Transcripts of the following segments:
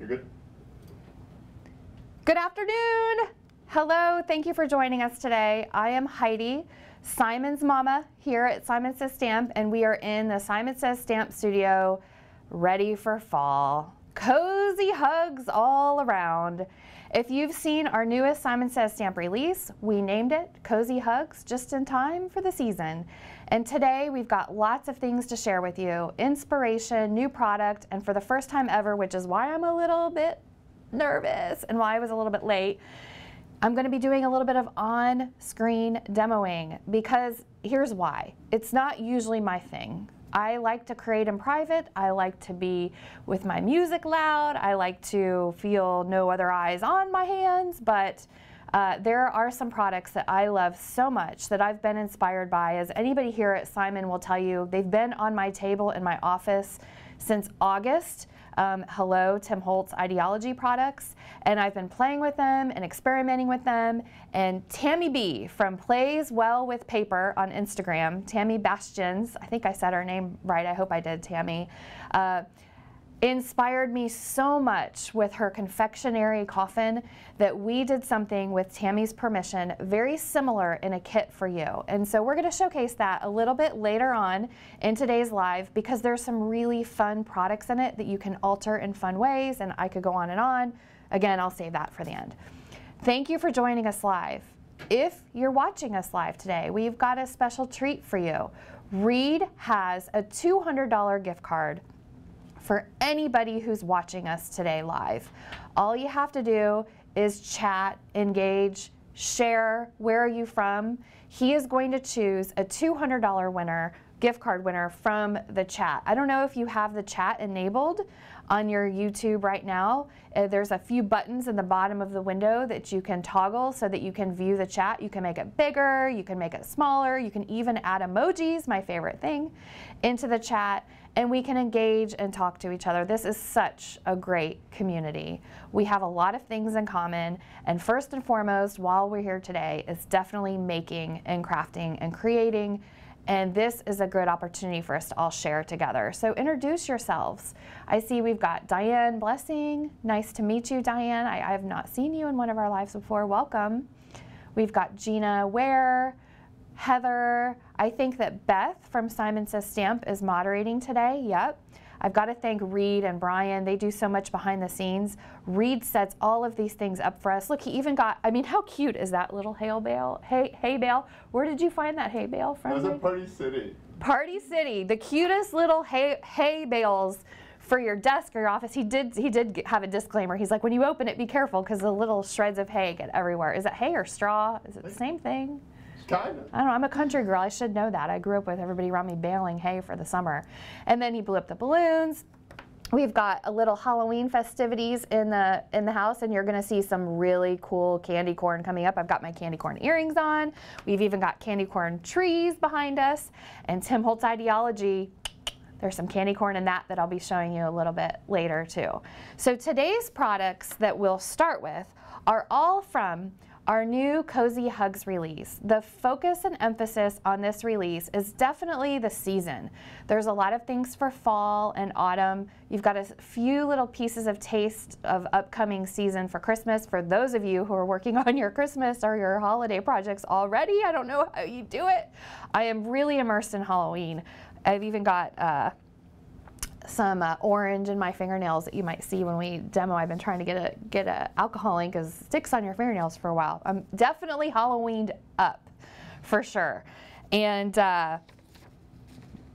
You're good. Good afternoon. Hello, thank you for joining us today. I am Heidi, Simon's mama here at Simon Says Stamp, and we are in the Simon Says Stamp studio ready for fall. Cozy hugs all around. If you've seen our newest Simon Says Stamp release, we named it Cozy Hugs just in time for the season. And today we've got lots of things to share with you inspiration, new product, and for the first time ever, which is why I'm a little bit nervous and why I was a little bit late. I'm going to be doing a little bit of on-screen demoing because here's why. It's not usually my thing. I like to create in private. I like to be with my music loud. I like to feel no other eyes on my hands, but uh, there are some products that I love so much that I've been inspired by. As anybody here at Simon will tell you, they've been on my table in my office since August um, Hello Tim Holtz Idea-ology products, and I've been playing with them and experimenting with them. And Tammy B from Plays Well with Paper on Instagram, Tammy Bastions, I think I said her name right, I hope I did, Tammy. Uh, inspired me so much with her confectionery coffin that we did something with Tammy's permission very similar in a kit for you. And so we're going to showcase that a little bit later on in today's live because there's some really fun products in it that you can alter in fun ways and I could go on and on. Again, I'll save that for the end. Thank you for joining us live. If you're watching us live today, we've got a special treat for you. Reed has a $200 gift card for anybody who's watching us today live. All you have to do is chat, engage, share, where are you from? He is going to choose a $200 winner, gift card winner from the chat. I don't know if you have the chat enabled on your YouTube right now. Uh, there's a few buttons in the bottom of the window that you can toggle so that you can view the chat. You can make it bigger, you can make it smaller, you can even add emojis, my favorite thing, into the chat and we can engage and talk to each other. This is such a great community. We have a lot of things in common, and first and foremost, while we're here today, is definitely making and crafting and creating. And this is a good opportunity for us to all share together. So introduce yourselves. I see we've got Diane Blessing. Nice to meet you, Diane. I, I have not seen you in one of our lives before. Welcome. We've got Gina Ware. Heather, I think that Beth from Simon Says Stamp is moderating today. Yep. I've got to thank Reed and Brian. They do so much behind the scenes. Reed sets all of these things up for us. Look, he even got, I mean, how cute is that little hay bale? Hay, hay bale? Where did you find that hay bale from? It was at Party City. Party City, the cutest little hay, hay bales for your desk or your office. He did he did have a disclaimer. He's like, when you open it, be careful because the little shreds of hay get everywhere. Is it hay or straw? Is it the same thing? Kind of. I don't know. I'm a country girl. I should know that. I grew up with everybody around me baling hay for the summer. And then he blew up the balloons. We've got a little Halloween festivities in the in the house, and you're going to see some really cool candy corn coming up. I've got my candy corn earrings on. We've even got candy corn trees behind us, and Tim Holtz Idea-ology. There's some candy corn in that that I'll be showing you a little bit later too. So today's products that we'll start with are all from our new Cozy Hugs release. The focus and emphasis on this release is definitely the season. There's a lot of things for fall and autumn. You've got a few little pieces of taste of upcoming season for Christmas. For those of you who are working on your Christmas or your holiday projects already, I don't know how you do it. I am really immersed in Halloween. I've even got uh, some uh, orange in my fingernails that you might see when we demo. I've been trying to get a get a alcohol ink because sticks on your fingernails for a while. I'm definitely Halloweened up for sure. And uh,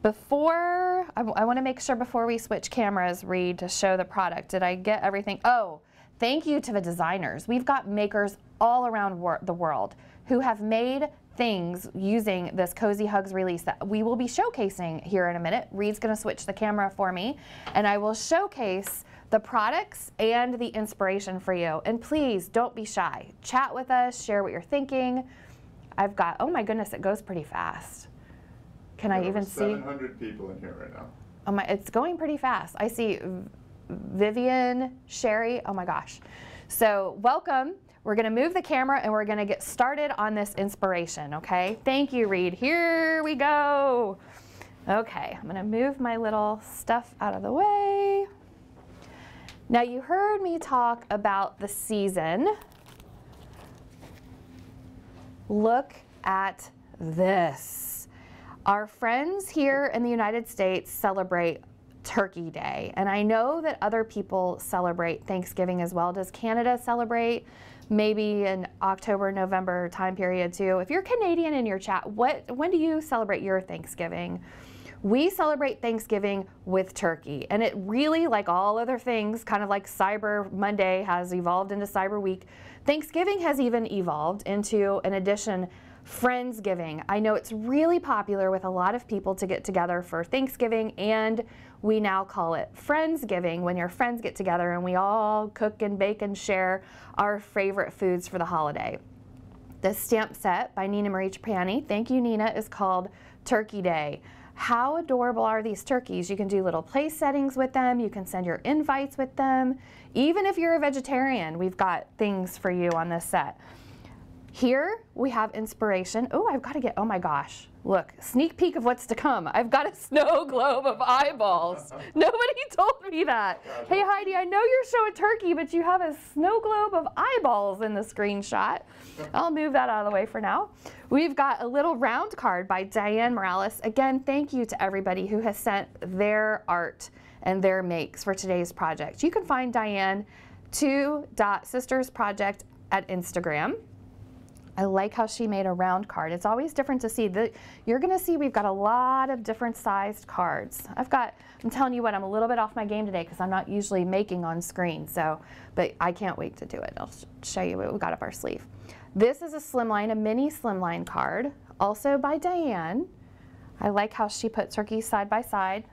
before, I, I want to make sure before we switch cameras, Reed, to show the product. Did I get everything? Oh, thank you to the designers. We've got makers all around wor the world who have made things using this Cozy Hugs release that we will be showcasing here in a minute. Reed's gonna switch the camera for me and I will showcase the products and the inspiration for you. And please don't be shy. Chat with us, share what you're thinking. I've got, oh my goodness, it goes pretty fast. Can I even see? 700 people in here right now. Oh my, it's going pretty fast. I see Vivian, Sherry, oh my gosh. So welcome. We're gonna move the camera and we're gonna get started on this inspiration, okay? Thank you, Reed. Here we go. Okay, I'm gonna move my little stuff out of the way. Now, you heard me talk about the season. Look at this. Our friends here in the United States celebrate Turkey Day, and I know that other people celebrate Thanksgiving as well. Does Canada celebrate? Maybe in October, November time period too. If you're Canadian in your chat, what when do you celebrate your Thanksgiving? We celebrate Thanksgiving with turkey, and it really, like all other things, kind of like Cyber Monday has evolved into Cyber Week, Thanksgiving has even evolved into an addition Friendsgiving. I know it's really popular with a lot of people to get together for Thanksgiving, and we now call it Friendsgiving when your friends get together and we all cook and bake and share our favorite foods for the holiday. The stamp set by Nina Marie Trapani, thank you Nina, is called Turkey Day. How adorable are these turkeys? You can do little place settings with them. You can send your invites with them. Even if you're a vegetarian, we've got things for you on this set. Here we have inspiration. Oh, I've got to get, oh my gosh, look, sneak peek of what's to come. I've got a snow globe of eyeballs. Nobody told me that. Hey Heidi, I know you're showing turkey, but you have a snow globe of eyeballs in the screenshot. I'll move that out of the way for now. We've got a little round card by Diane Morales. Again, thank you to everybody who has sent their art and their makes for today's project. You can find Diane 2.sisters project at Instagram. I like how she made a round card. It's always different to see. The, you're gonna see we've got a lot of different sized cards. I've got, I'm telling you what, I'm a little bit off my game today because I'm not usually making on screen, so, but I can't wait to do it. I'll show you what we've got up our sleeve. This is a slimline, a mini slimline card, also by Diane. I like how she put turkeys side by side.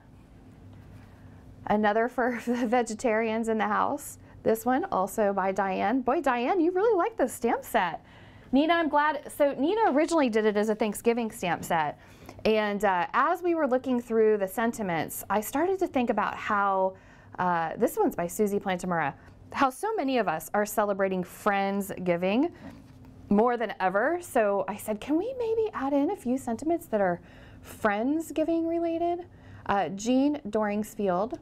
Another for the vegetarians in the house. This one also by Diane. Boy, Diane, you really like this stamp set. Nina, I'm glad. So Nina originally did it as a Thanksgiving stamp set. And uh, as we were looking through the sentiments, I started to think about how, uh, this one's by Susie Plantamura, how so many of us are celebrating Friendsgiving more than ever. So I said, can we maybe add in a few sentiments that are Friendsgiving related? Uh, Jean Doringsfield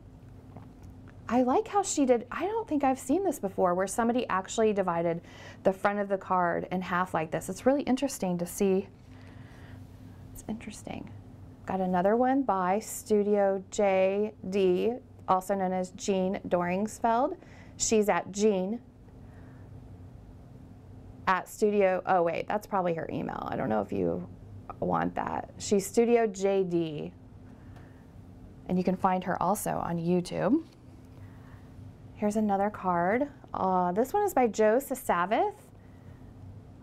I like how she did, I don't think I've seen this before, where somebody actually divided the front of the card in half like this. It's really interesting to see. It's interesting. Got another one by Studio JD, also known as Jean Doringsfeld. She's at Jean at Studio, oh wait, that's probably her email. I don't know if you want that. She's Studio JD. And you can find her also on YouTube. Here's another card. Uh, this one is by Joe Sasavith.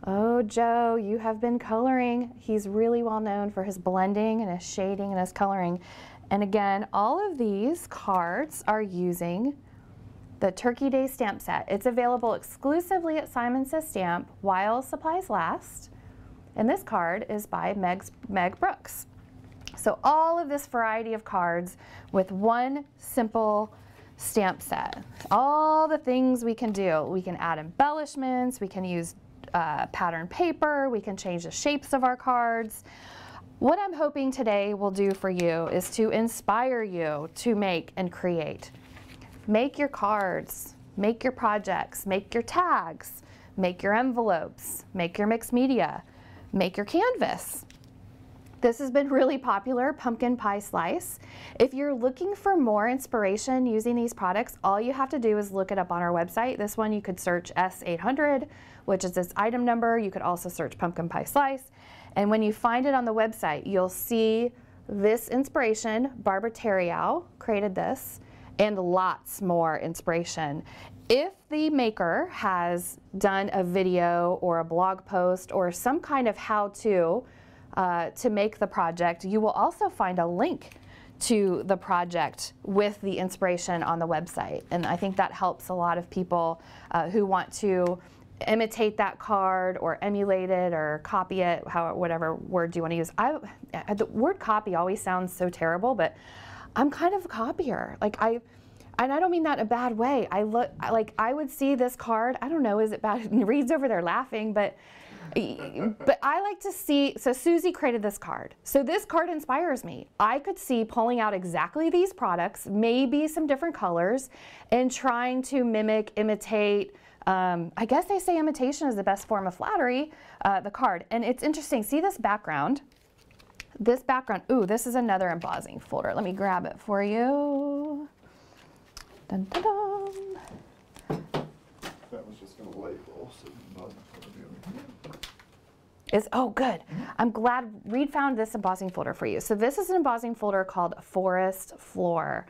Oh, Joe, you have been coloring. He's really well known for his blending and his shading and his coloring. And again, all of these cards are using the Turkey Day stamp set. It's available exclusively at Simon Says Stamp while supplies last. And this card is by Meg's, Meg Brooks. So all of this variety of cards with one simple stamp set. All the things we can do. We can add embellishments, we can use uh, pattern paper, we can change the shapes of our cards. What I'm hoping today will do for you is to inspire you to make and create. Make your cards, make your projects, make your tags, make your envelopes, make your mixed media, make your canvas. This has been really popular, pumpkin pie slice. If you're looking for more inspiration using these products, all you have to do is look it up on our website. This one you could search S800, which is this item number. You could also search pumpkin pie slice. And when you find it on the website, you'll see this inspiration. Barbara Terriau created this and lots more inspiration. If the maker has done a video or a blog post or some kind of how-to uh, to make the project, you will also find a link to the project with the inspiration on the website. And I think that helps a lot of people uh, who want to imitate that card or emulate it or copy it, how, whatever word you want to use. I, the word copy always sounds so terrible, but I'm kind of a copier. Like I, and I don't mean that in a bad way. I look like I would see this card. I don't know, is it bad? Reed's over there laughing, but but I like to see, so Susie created this card. So this card inspires me. I could see pulling out exactly these products, maybe some different colors, and trying to mimic, imitate, um, I guess they say imitation is the best form of flattery, uh, the card. And it's interesting, see this background? This background, ooh, this is another embossing folder. Let me grab it for you. Dun, dun, dun. That was just gonna label, so the button's gonna be over here. Is oh good. Mm-hmm. I'm glad reed found this embossing folder for you. So this is an embossing folder called forest floor.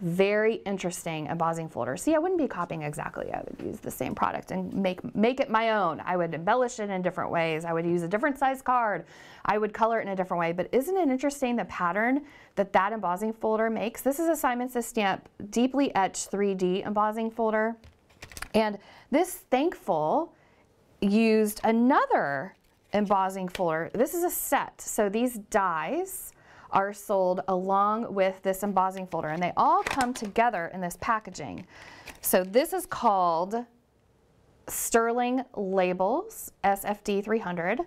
Very interesting embossing folder. See i wouldn't be copying exactly. I would use the same product and make make it my own. I would embellish it in different ways. I would use a different size card. I would color it in a different way. But isn't it interesting the pattern that that embossing folder makes? This is a simon says stamp deeply etched 3d embossing folder. And this thankful used another embossing folder. This is a set, so these dies are sold along with this embossing folder and they all come together in this packaging. So this is called Sterling Labels SFD 300.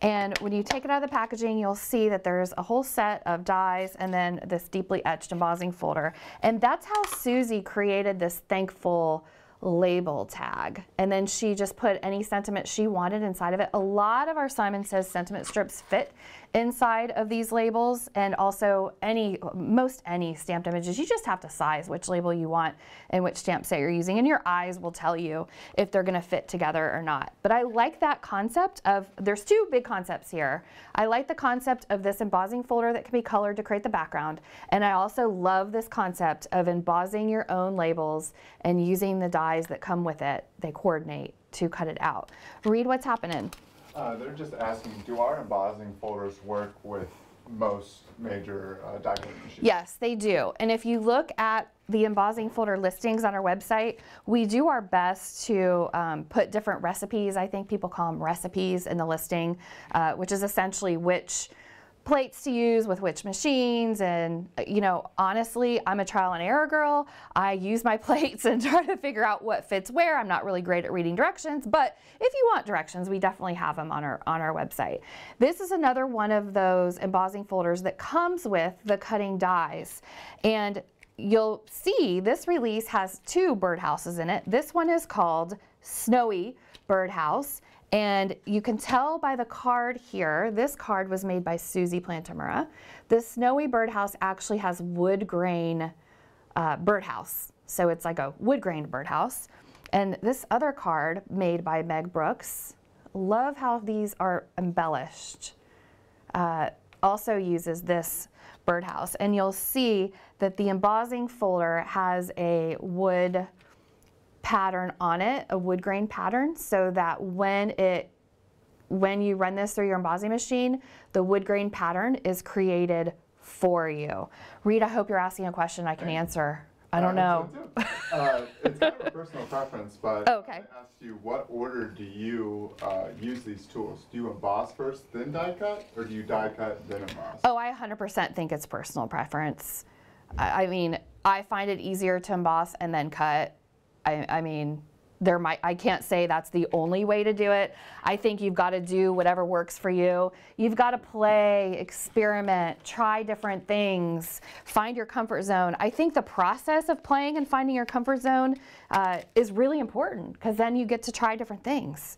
And when you take it out of the packaging, you'll see that there's a whole set of dies and then this deeply etched embossing folder. And that's how Susie created this thankful label tag. And then she just put any sentiment she wanted inside of it. A lot of our Simon Says sentiment strips fit inside of these labels and also any, most any stamped images. You just have to size which label you want and which stamp set you're using and your eyes will tell you if they're gonna fit together or not. But I like that concept of, there's two big concepts here. I like the concept of this embossing folder that can be colored to create the background. And I also love this concept of embossing your own labels and using the dies that come with it. They coordinate to cut it out. Reed what's happening. Uh, they're just asking, do our embossing folders work with most major uh, cutting machines? Yes, they do. And if you look at the embossing folder listings on our website, we do our best to um, put different recipes. I think people call them recipes in the listing, uh, which is essentially which plates to use with which machines and you know honestly i'm a trial and error girl. I use my plates and try to figure out what fits where. I'm not really great at reading directions but if you want directions we definitely have them on our on our website. This is another one of those embossing folders that comes with the cutting dies and you'll see this release has two birdhouses in it. This one is called snowy birdhouse and you can tell by the card here, this card was made by Susie Plantamura. The Snowy Birdhouse actually has wood grain uh, birdhouse. So it's like a wood grain birdhouse. And this other card made by Meg Brooks, love how these are embellished. Uh, also uses this birdhouse. And you'll see that the embossing folder has a wood pattern on it, a wood grain pattern, so that when it when you run this through your embossing machine, the wood grain pattern is created for you. Reed, I hope you're asking a question I can answer. I don't Uh, know. Uh, it's kind of a personal preference, but Oh, okay. I asked you, what order do you uh, use these tools? Do you emboss first, then die cut, or do you die cut, then emboss? Oh, I 100% think it's personal preference. I, I mean, I find it easier to emboss and then cut. I, I mean, there might I can't say that's the only way to do it. I think you've got to do whatever works for you. You've got to play, experiment, try different things, find your comfort zone. I think the process of playing and finding your comfort zone uh, is really important because then you get to try different things.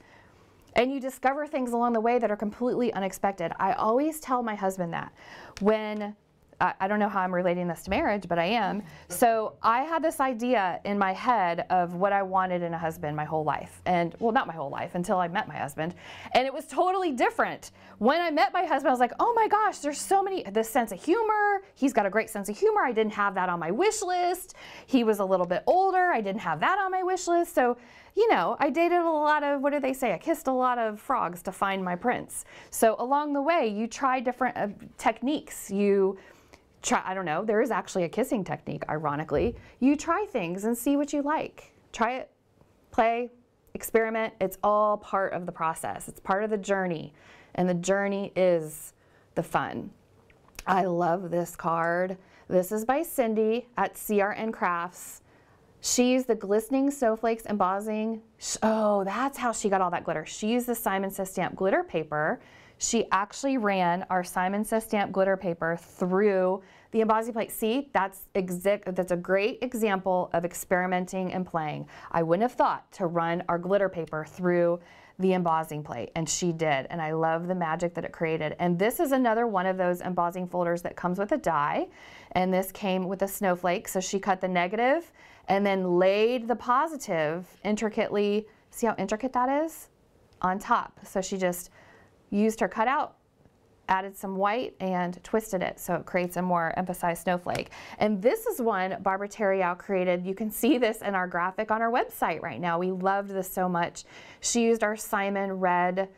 And you discover things along the way that are completely unexpected. I always tell my husband that when I I don't know how I'm relating this to marriage, but I am. So I had this idea in my head of what I wanted in a husband my whole life. And well, not my whole life until I met my husband. And it was totally different. When I met my husband, I was like, oh my gosh, there's so many, this sense of humor. He's got a great sense of humor. I didn't have that on my wish list. He was a little bit older. I didn't have that on my wish list. So, you know, I dated a lot of, what do they say? I kissed a lot of frogs to find my prince. So along the way, you try different uh, techniques. You, try i don't know there is actually a kissing technique ironically. You try things and see what you like. Try it play experiment. It's all part of the process. It's part of the journey. And the journey is the fun. I love this card. This is by cindy at crn crafts. She used the glistening snowflakes embossing. Oh, that's how she got all that glitter. She used the Simon Says Stamp glitter paper. She actually ran our Simon Says Stamp glitter paper through the embossing plate. See, that's that's a great example of experimenting and playing. I wouldn't have thought to run our glitter paper through the embossing plate and she did and I love the magic that it created and this is another one of those embossing folders that comes with a die and this came with a snowflake so she cut the negative and then laid the positive intricately see how intricate that is on top so she just used her cutout added some white and twisted it so it creates a more emphasized snowflake. And this is one Barbara Terriau created. You can see this in our graphic on our website right now. We loved this so much. She used our Simon red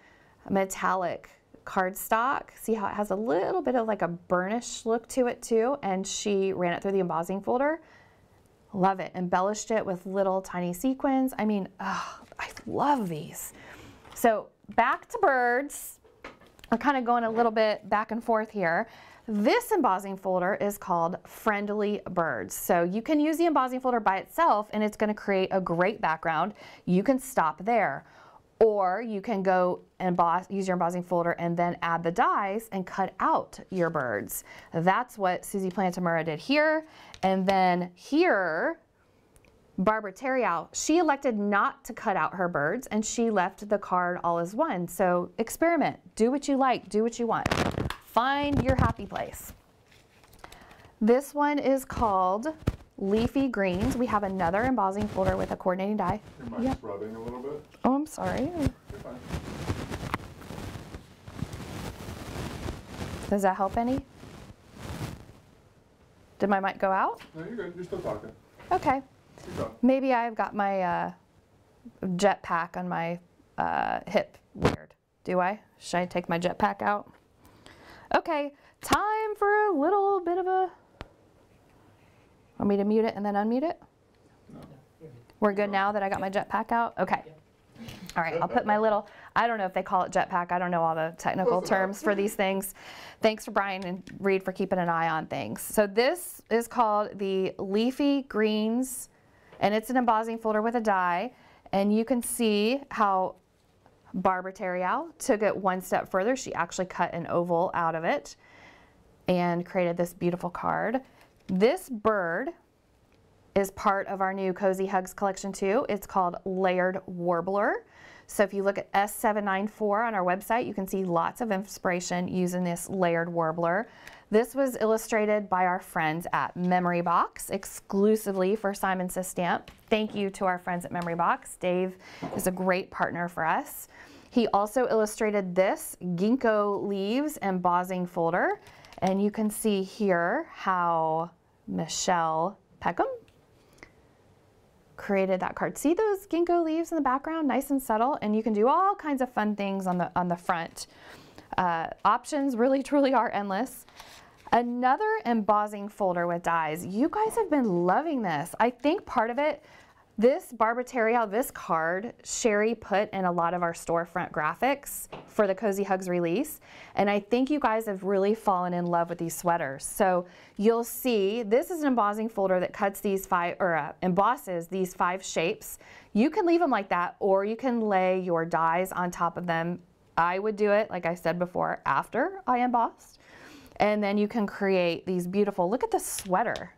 metallic cardstock. See how it has a little bit of like a burnish look to it too. And she ran it through the embossing folder. Love it. Embellished it with little tiny sequins. I mean, oh, I love these. So back to birds. We're kind of going a little bit back and forth here. This embossing folder is called Friendly Birds. So you can use the embossing folder by itself and it's gonna create a great background. You can stop there. Or you can go and emboss, use your embossing folder and then add the dies and cut out your birds. That's what Susie Plantamura did here. And then here, Barbara Terriau, she elected not to cut out her birds and she left the card all as one. So experiment, do what you like, do what you want. Find your happy place. This one is called Leafy Greens. We have another embossing folder with a coordinating die. Your mic's Yep. rubbing a little bit. Oh, I'm sorry. You're fine. Does that help any? Did my mic go out? No, you're good. You're still talking. Okay. Maybe I've got my uh, jetpack on my uh, hip weird. Do I? Should I take my jetpack out? Okay, time for a little bit of a. Want me to mute it and then unmute it? No. We're good now that I got my jetpack out? Okay. All right, I'll put my little, I don't know if they call it jetpack. I don't know all the technical terms for these things. Thanks for Brian and Reed for keeping an eye on things. So this is called the Leafy Greens, and it's an embossing folder with a die. And you can see how Barbara Terriau took it one step further. She actually cut an oval out of it and created this beautiful card. This bird is part of our new Cozy Hugs collection too. It's called Layered Warbler. So if you look at S794 on our website, you can see lots of inspiration using this layered warbler. This was illustrated by our friends at Memory Box exclusively for Simon Says Stamp. Thank you to our friends at Memory Box. Dave is a great partner for us. He also illustrated this ginkgo leaves embossing folder. And you can see here how Michelle Peckham created that card. See those ginkgo leaves in the background, nice and subtle, and you can do all kinds of fun things on the on the front. Uh, options really truly are endless. Another embossing folder with dies. You guys have been loving this. I think part of it, this Barbara Terriau, this card, Sherry put in a lot of our storefront graphics for the Cozy Hugs release. And I think you guys have really fallen in love with these sweaters. So you'll see, this is an embossing folder that cuts these five, or uh, embosses these five shapes. You can leave them like that, or you can lay your dies on top of them. I would do it, like I said before, after I embossed. And then you can create these beautiful, look at the sweater.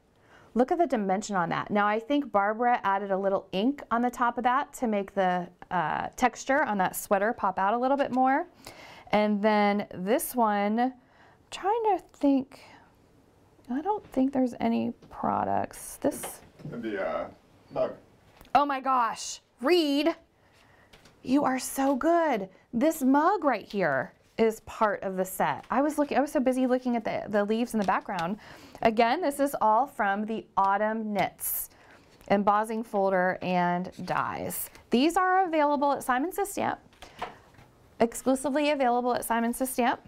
Look at the dimension on that. Now I think Barbara added a little ink on the top of that to make the uh, texture on that sweater pop out a little bit more. And then this one, I'm trying to think, I don't think there's any products. This, the uh, mug. oh my gosh, Reed, you are so good. This mug right here is part of the set. I was looking, I was so busy looking at the, the leaves in the background. Again, this is all from the Autumn Knits embossing folder and dies. These are available at Simon Says Stamp, exclusively available at Simon Says Stamp.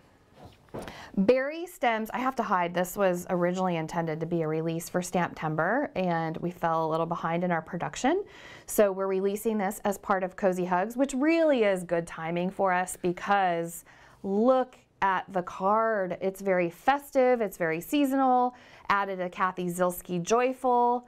Berry stems, I have to hide, this was originally intended to be a release for Stamptember and we fell a little behind in our production. So we're releasing this as part of Cozy Hugs, which really is good timing for us because look at the card. It's very festive, it's very seasonal, added a Kathy Zilski Joyful.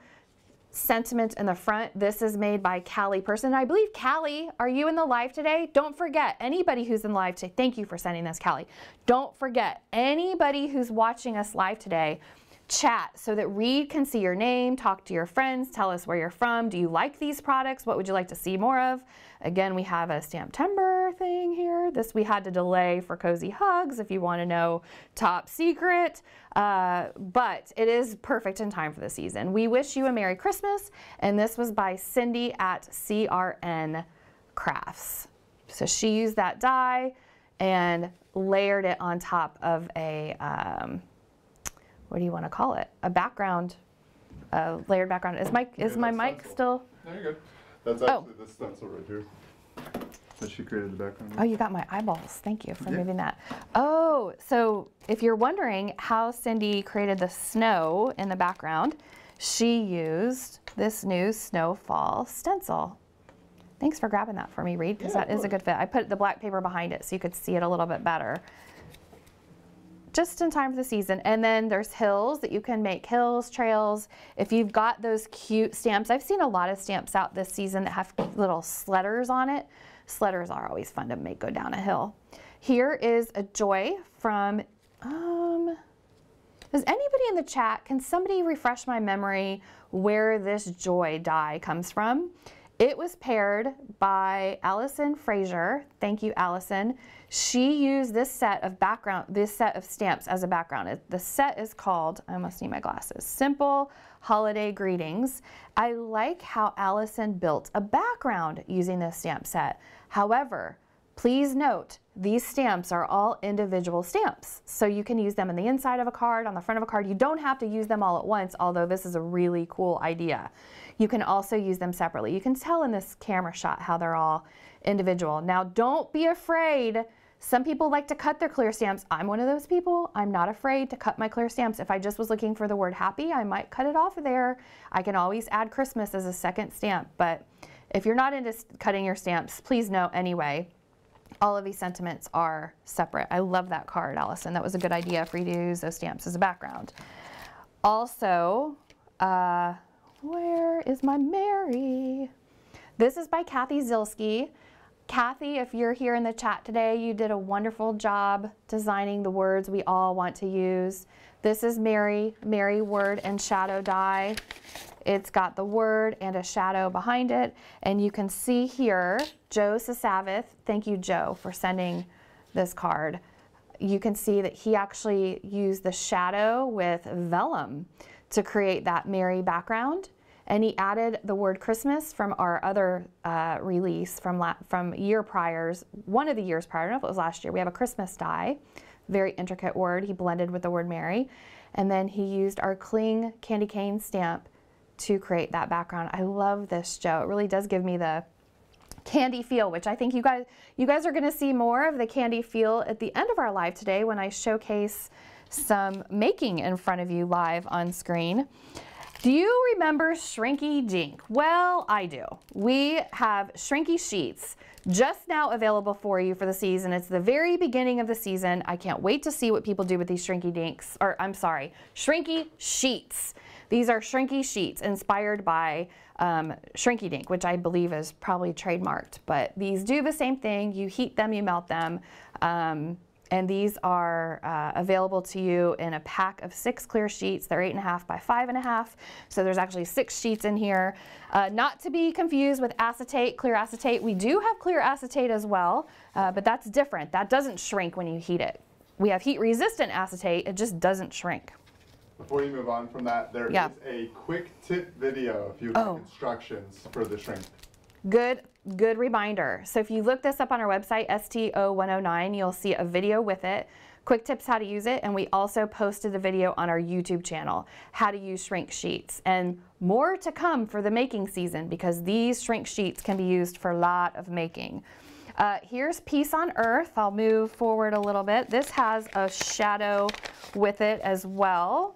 Sentiment in the front. This is made by Callie Person. I believe Callie, are you in the live today? Don't forget, anybody who's in live today, thank you for sending this, Callie. Don't forget, anybody who's watching us live today, chat so that Reed can see your name, talk to your friends, tell us where you're from. Do you like these products? What would you like to see more of? Again, we have a Stamptember thing here. This we had to delay for Cozy Hugs if you want to know top secret. Uh, but it is perfect in time for the season. We wish you a Merry Christmas. And this was by Cindy at CRN Crafts. So she used that die and layered it on top of a, um, what do you want to call it? A background, a layered background. Is my, is Yeah, my mic still? There you go. That's Oh. actually the stencil right here. That she created the background. Oh, you got my eyeballs. Thank you for Yeah. moving that. Oh, so if you're wondering how Cindy created the snow in the background, she used this new snowfall stencil. Thanks for grabbing that for me, Reed, because Yeah, that is a good fit. I put the black paper behind it so you could see it a little bit better. Just in time for the season. And then there's hills that you can make hills, trails. If you've got those cute stamps, I've seen a lot of stamps out this season that have little sledders on it. Sledders are always fun to make go down a hill. Here is a joy from, um, does anybody in the chat, can somebody refresh my memory where this joy die comes from? It was paired by Allison Frazier. Thank you, Allison. She used this set of background, this set of stamps as a background. The set is called, I almost need my glasses, Simple Holiday Greetings. I like how Allison built a background using this stamp set. However, Please note, these stamps are all individual stamps. So you can use them in the inside of a card, on the front of a card. You don't have to use them all at once, although this is a really cool idea. You can also use them separately. You can tell in this camera shot how they're all individual. Now, don't be afraid. Some people like to cut their clear stamps. I'm one of those people. I'm not afraid to cut my clear stamps. If I just was looking for the word happy, I might cut it off of there. I can always add Christmas as a second stamp. But if you're not into cutting your stamps, please know anyway all of these sentiments are separate. I love that card, Allison. That was a good idea for you to use those stamps as a background. Also, uh, where is my Mary? This is by Kathy Zilski. Kathy, if you're here in the chat today, you did a wonderful job designing the words we all want to use. This is Mary, Mary word and shadow die. It's got the word and a shadow behind it. And you can see here, Joe Sasavith, thank you, Joe, for sending this card. You can see that he actually used the shadow with vellum to create that Mary background. And he added the word Christmas from our other uh, release from, la- from year priors, one of the years prior, I don't know if it was last year. We have a Christmas die, very intricate word. He blended with the word Mary. And then he used our cling candy cane stamp to create that background. I love this, Joe. It really does give me the candy feel, which I think you guys you guys are going to see more of the candy feel at the end of our live today when I showcase some making in front of you live on screen. Do you remember Shrinky Dink? Well, I do. We have Shrinky Sheets just now available for you for the season. It's the very beginning of the season. I can't wait to see what people do with these Shrinky Dinks, or I'm sorry, Shrinky Sheets. These are Shrinky Sheets inspired by um, Shrinky Dink, which I believe is probably trademarked. But these do the same thing. You heat them, you melt them. Um, and these are uh, available to you in a pack of six clear sheets. They're eight and a half by five and a half. So there's actually six sheets in here. Uh, not to be confused with acetate, clear acetate. We do have clear acetate as well, uh, but that's different. That doesn't shrink when you heat it. We have heat resistant acetate. It just doesn't shrink. Before you move on from that, there is Yeah. a quick tip video if you Oh. instructions for the shrink. Good, good reminder. So if you look this up on our website, STO109, you'll see a video with it. Quick tips how to use it, and we also posted a video on our YouTube channel, how to use shrink sheets. And more to come for the making season because these shrink sheets can be used for a lot of making. Uh, here's Peace on Earth. I'll move forward a little bit. This has a shadow with it as well.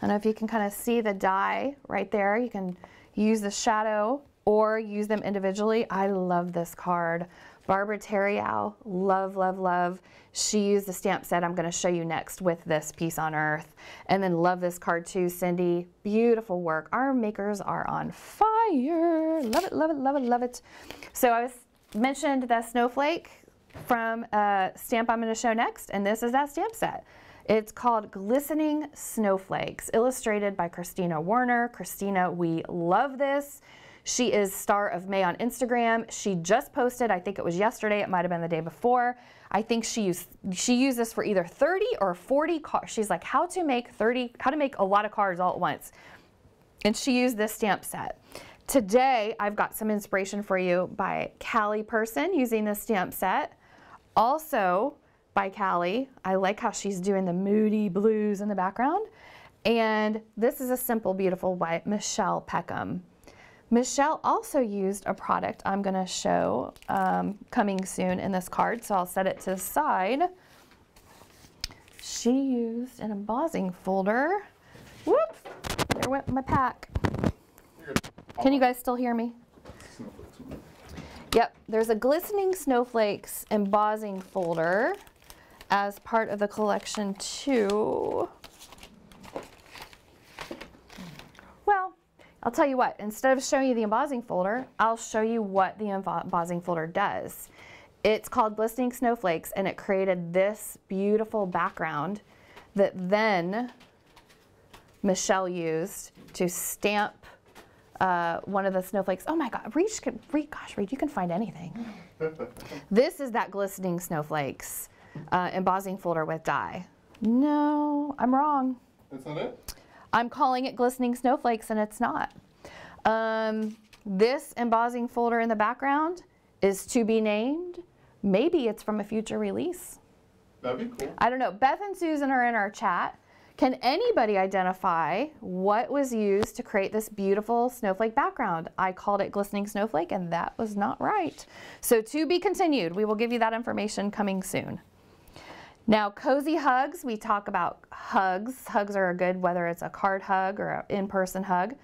I don't know if you can kind of see the die right there. You can use the shadow or use them individually. I love this card Barbara Terriau, love, love, love. She used the stamp set I'm going to show you next with this piece on Earth. And then love this card too, Cindy. Beautiful work. Our makers are on fire. Love it, love it, love it, love it. So I was mentioned the snowflake from a stamp I'm going to show next, and this is that stamp set. It's called Glistening Snowflakes, illustrated by Christina Warner. Christina, we love this. She is star of May on Instagram. She just posted, I think it was yesterday, it might have been the day before. I think she used she used this for either 30 or 40 cards. She's like, how to make 30, how to make a lot of cards all at once. And she used this stamp set. Today, I've got some inspiration for you by Callie Person using this stamp set. Also by Callie. I like how she's doing the moody blues in the background. And this is a simple, beautiful white Michelle Peckham. Michelle also used a product I'm going to show um, coming soon in this card, so I'll set it to the side. She used an embossing folder. Whoop! There went my pack. Can you guys still hear me? Yep, there's a Glistening Snowflakes embossing folder as part of the collection too. Well, I'll tell you what, instead of showing you the embossing folder, I'll show you what the embossing folder does. It's called Glistening Snowflakes and it created this beautiful background that then Michelle used to stamp uh, one of the snowflakes. Oh my God, Reed, Reed, gosh, Reed, you can find anything. this is that glistening snowflakes uh, embossing folder with die. No, I'm wrong. That's not it? I'm calling it glistening snowflakes and it's not. Um, this embossing folder in the background is to be named. Maybe it's from a future release. That'd be cool. I don't know. Beth and Susan are in our chat. Can anybody identify what was used to create this beautiful snowflake background? I called it glistening snowflake and that was not right. So to be continued, we will give you that information coming soon. Now, cozy hugs, we talk about hugs. Hugs are a good whether it's a card hug or an in-person hug.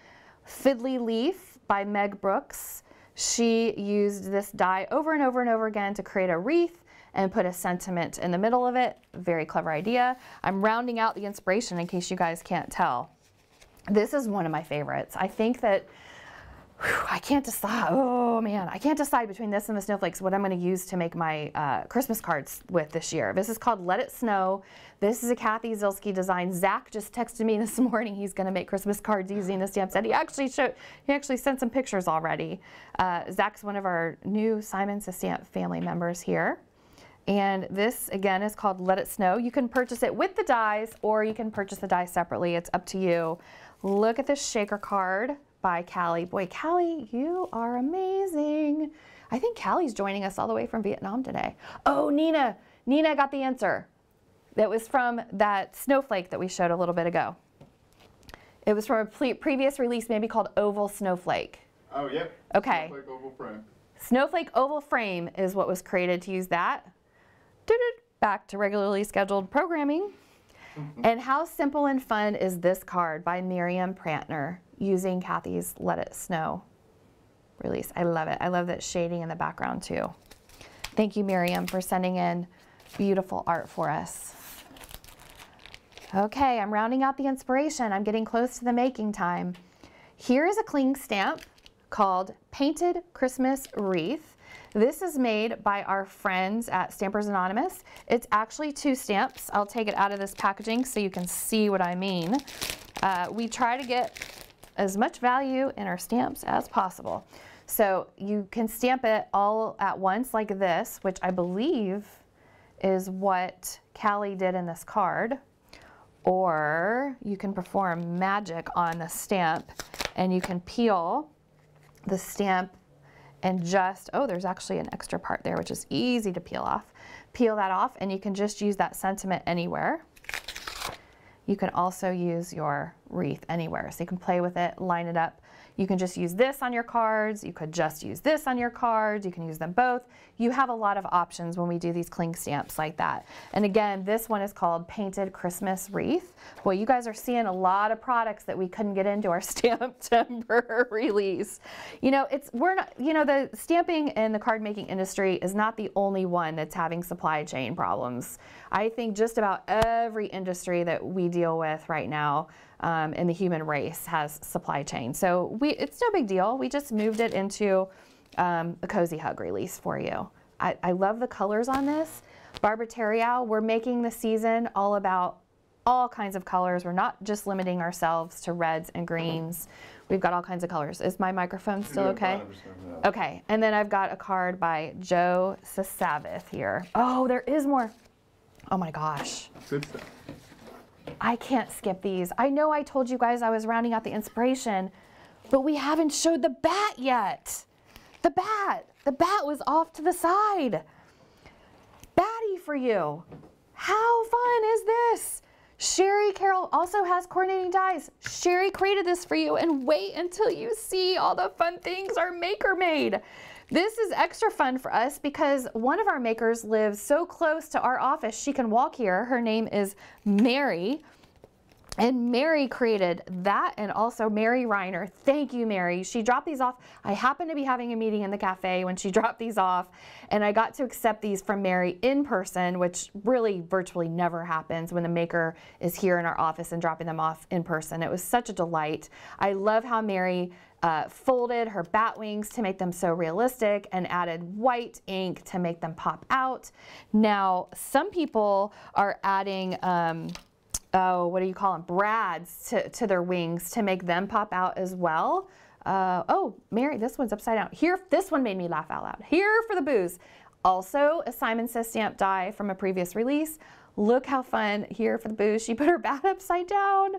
Fiddly Leaf by Meg Brooks. She used this die over and over and over again to create a wreath and put a sentiment in the middle of it. Very clever idea. I'm rounding out the inspiration in case you guys can't tell. This is one of my favorites. I think that whew, I can't decide. Oh man, I can't decide between this and the snowflakes what I'm going to use to make my uh, Christmas cards with this year. This is called Let It Snow. This is a Kathy Zilski design. Zach just texted me this morning. He's going to make Christmas cards using the stamp set. He actually showed. He actually sent some pictures already. Uh, Zach's one of our new Simon Stamp family members here. And this again is called Let It Snow. You can purchase it with the dies or you can purchase the dies separately. It's up to you. Look at this shaker card by Callie. Boy, Callie, you are amazing. I think Callie's joining us all the way from Vietnam today. Oh, Nina, Nina got the answer. That was from that snowflake that we showed a little bit ago. It was from a previous release, maybe called Oval Snowflake. Oh, yep. Okay. Snowflake oval frame. Snowflake Oval Frame is what was created to use that back to regularly scheduled programming. Mm-hmm. and how simple and fun is this card by Miriam Prantner using Kathy's Let It Snow release. I love it. I love that shading in the background too. Thank you, Miriam, for sending in beautiful art for us. Okay, I'm rounding out the inspiration. I'm getting close to the making time. Here is a cling stamp called Painted Christmas Wreath. This is made by our friends at Stampers Anonymous. It's actually two stamps. I'll take it out of this packaging so you can see what I mean. Uh, we try to get as much value in our stamps as possible. So you can stamp it all at once like this, which I believe is what Callie did in this card. Or you can perform magic on the stamp and you can peel the stamp and just, oh, there's actually an extra part there, which is easy to peel off. Peel that off and you can just use that sentiment anywhere. You can also use your wreath anywhere. So you can play with it, line it up. You can just use this on your cards. You could just use this on your cards. You can use them both. You have a lot of options when we do these cling stamps like that. And again, this one is called Painted Christmas Wreath. Well, you guys are seeing a lot of products that we couldn't get into our Stamptember release. You know, it's we're not, you know, the stamping and the card making industry is not the only one that's having supply chain problems. I think just about every industry that we deal with right now um, in the human race has supply chain. So we, it's no big deal. We just moved it into um, a cozy hug release for you. I, I love the colors on this. Barbara Terriau, we're making the season all about all kinds of colors. We're not just limiting ourselves to reds and greens. We've got all kinds of colors. Is my microphone still okay? doing fine, I'm just gonna- Okay, and then I've got a card by Joe Sasavith here. Oh, there is more. Oh my gosh. I can't skip these. I know I told you guys I was rounding out the inspiration, but we haven't showed the bat yet. The bat. The bat was off to the side. Batty for you. How fun is this? Sherry Carroll also has coordinating dies. Sherry created this for you and wait until you see all the fun things our maker made. This is extra fun for us because one of our makers lives so close to our office she can walk here. Her name is Mary. And Mary created that and also Mary Reiner. Thank you, Mary. She dropped these off. I happened to be having a meeting in the cafe when she dropped these off, and I got to accept these from Mary in person, which really virtually never happens when the maker is here in our office and dropping them off in person. It was such a delight. I love how Mary uh, folded her bat wings to make them so realistic and added white ink to make them pop out. Now, some people are adding. Um, oh, what do you call them? Brads to, to their wings to make them pop out as well. Uh, oh, Mary, this one's upside down. Here, this one made me laugh out loud. Here for the booze. Also, a Simon Says stamp die from a previous release. Look how fun here for the booze. She put her bat upside down.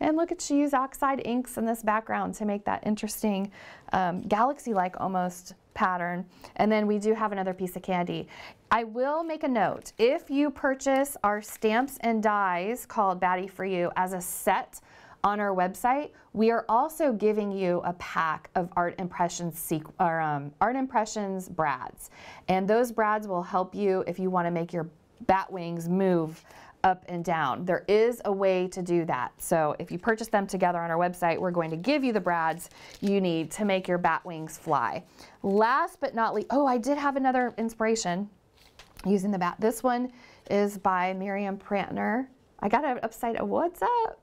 And look at she used oxide inks in this background to make that interesting um, galaxy-like almost pattern. And then we do have another piece of candy. I will make a note. If you purchase our stamps and dies called Batty for You as a set on our website, we are also giving you a pack of art impressions or um, art impressions brads. And those brads will help you if you want to make your bat wings move up and down. There is a way to do that. So if you purchase them together on our website, we're going to give you the brads you need to make your bat wings fly. Last but not least, oh, I did have another inspiration using the bat. This one is by Miriam Prantner. I got it upside, what's up?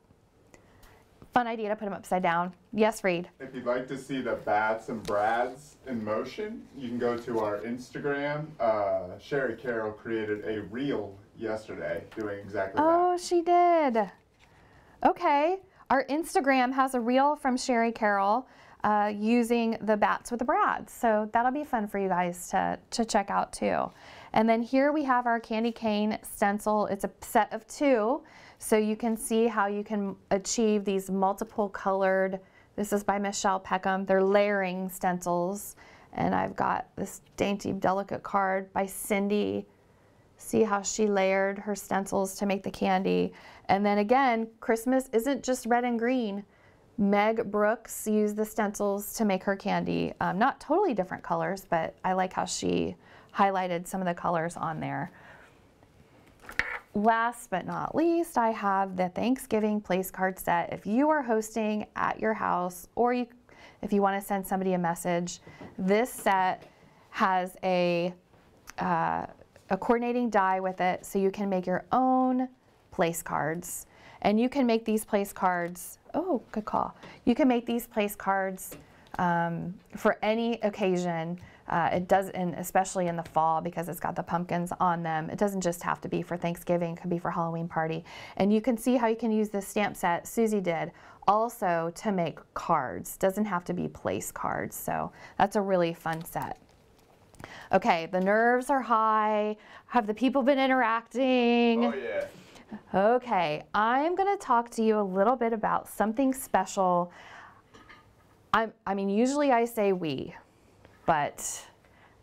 Fun idea to put them upside down. Yes, Reed. If you'd like to see the bats and brads in motion, you can go to our Instagram. Uh, Sherry Carroll created a reel yesterday doing exactly Oh, she did. Okay. Our Instagram has a reel from Sherry Carroll uh, using the bats with the brads. So that'll be fun for you guys to, to check out too. And then here we have our candy cane stencil. It's a set of two. So you can see how you can achieve these multiple colored, this is by Michelle Peckham. They're layering stencils. And I've got this dainty, delicate card by Cindy See how she layered her stencils to make the candy. And then again, Christmas isn't just red and green. Meg Brooks used the stencils to make her candy. Um, not totally different colors, but I like how she highlighted some of the colors on there. Last but not least, I have the Thanksgiving place card set. If you are hosting at your house or you, if you want to send somebody a message, this set has a uh, a coordinating die with it so you can make your own place cards. And you can make these place cards, oh, good call. You can make these place cards um, for any occasion. Uh, it does, and especially in the fall because it's got the pumpkins on them. It doesn't just have to be for Thanksgiving, it could be for Halloween party. And you can see how you can use this stamp set Susie did also to make cards. Doesn't have to be place cards. So that's a really fun set. Okay, the nerves are high. Have the people been interacting? Oh yeah. Okay, I'm going to talk to you a little bit about something special. I'm, I mean, usually I say we, but